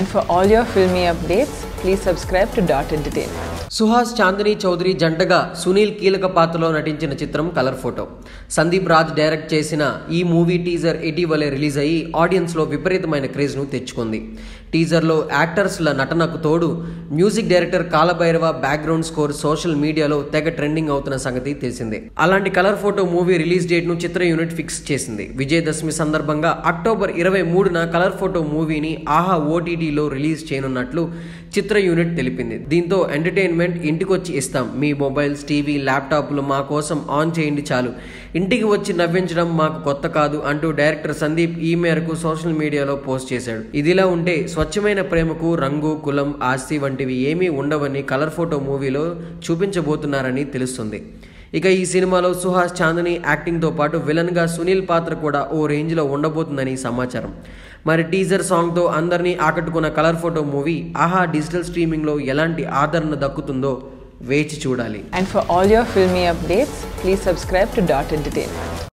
And for all your filmy updates, please subscribe to dot entertainment Suhas Chandini Chowdary జంటగా సునీల్ కీలక పాత్రలో నటించిన చిత్రం colour photo. Sandeep Raj direct చేసిన ఈ మూవీ టీజర్ ఇటీవలే రిలీజ్ అయ్యి ఆడియన్స్లో విపరీతమైన క్రేజ్ను తెచ్చుకుంది. టీజర్లో యాక్టర్స్ల నటనకు తోడు music director Kaala Bhairava background score social మీడియాలో తెగ ట్రెండింగ్ అవుతున్న సంగతి తెలిసిందే. అలాంటి కలర్ ఫోటో మూవీ రిలీజ్ డేట్ను చిత్ర యూనిట్ ఫిక్స్ చేసింది. విజయదశమి సందర్భంగా అక్టోబర్ ఇరవై మూడున కలర్ ఫోటో మూవీని ఆహా ఓటీటీలో రిలీజ్ చేయనున్నట్లు చిత్ర యూనిట్ తెలిపింది. దీంతో ఎంటర్టైన్మెంట్ ఇంటికొచ్చి ఇస్తాం. మీ మొబైల్స్ టీవీ ల్యాప్టాప్లు మా కోసం ఆన్ చేయండి చాలు. ఇంటికి వచ్చి నవ్వించడం మాకు కొత్త కాదు అంటూ డైరెక్టర్ సందీప్ ఈ మేరకు సోషల్ మీడియాలో పోస్ట్ చేశాడు. ఇదిలా ఉంటే స్వచ్ఛమైన ప్రేమకు రంగు కులం ఆస్తి వంటివి ఏమీ ఉండవని కలర్ ఫోటో మూవీలో చూపించబోతున్నారని తెలుస్తుంది. ఇక ఈ సినిమాలో సుహాస్ చాందని యాక్టింగ్తో పాటు విలన్గా సునీల్ పాత్ర కూడా ఓ రేంజ్లో ఉండబోతుందని సమాచారం. మరి టీజర్ సాంగ్తో అందరినీ ఆకట్టుకున్న colour photo movie Aha digital స్ట్రీమింగ్లో ఎలాంటి ఆదరణ దక్కుతుందో వేచి చూడాలి. And for all your filmy updates please subscribe to dot entertainment